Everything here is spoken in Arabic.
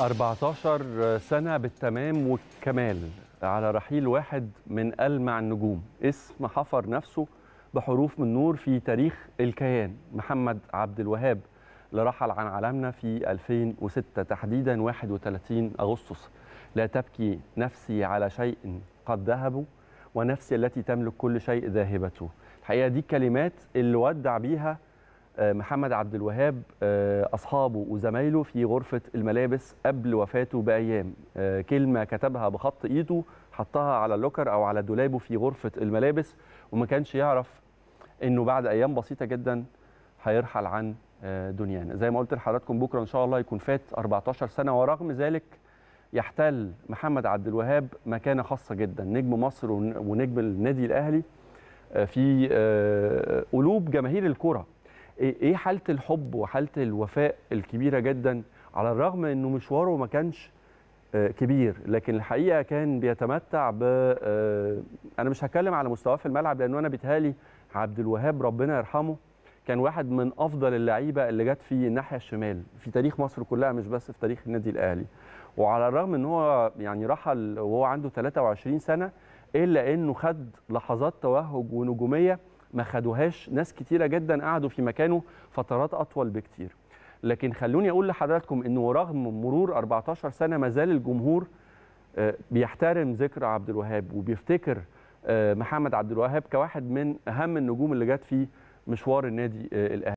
14 سنة بالتمام والكمال على رحيل واحد من ألمع النجوم. اسم حفر نفسه بحروف من نور في تاريخ الكيان. محمد عبد الوهاب اللي رحل عن عالمنا في 2006 تحديدا 31 أغسطس. لا تبكي نفسي على شيء قد ذهبوا ونفسي التي تملك كل شيء ذاهبته. الحقيقة دي الكلمات اللي ودع بيها محمد عبد الوهاب أصحابه وزمايله في غرفة الملابس قبل وفاته بأيام. كلمة كتبها بخط إيده حطها على اللوكر أو على دولابه في غرفة الملابس وما كانش يعرف إنه بعد أيام بسيطة جدا هيرحل عن دنيانا. زي ما قلت لحضراتكم بكرة إن شاء الله يكون فات 14 سنة ورغم ذلك يحتل محمد عبد الوهاب مكانة خاصة جدا. نجم مصر ونجم النادي الأهلي في قلوب جماهير الكرة. إيه حالة الحب وحالة الوفاء الكبيرة جدا؟ على الرغم إنه مشواره ما كانش كبير لكن الحقيقة كان بيتمتع ب أنا مش هتكلم على مستواه في الملعب لأنه أنا بيتهيألي عبد الوهاب ربنا يرحمه كان واحد من أفضل اللعيبة اللي جت في الناحية الشمال في تاريخ مصر كلها مش بس في تاريخ النادي الأهلي. وعلى الرغم إن هو يعني رحل وهو عنده 23 سنة إلا إنه خد لحظات توهج ونجومية ما خدوهاش ناس كتيرة جدا قعدوا في مكانه فترات أطول بكتير. لكن خلوني أقول لحضراتكم أنه رغم مرور 14 سنة ما زال الجمهور بيحترم ذكرى عبد الوهاب وبيفتكر محمد عبد الوهاب كواحد من أهم النجوم اللي جت في مشوار النادي الأهلي.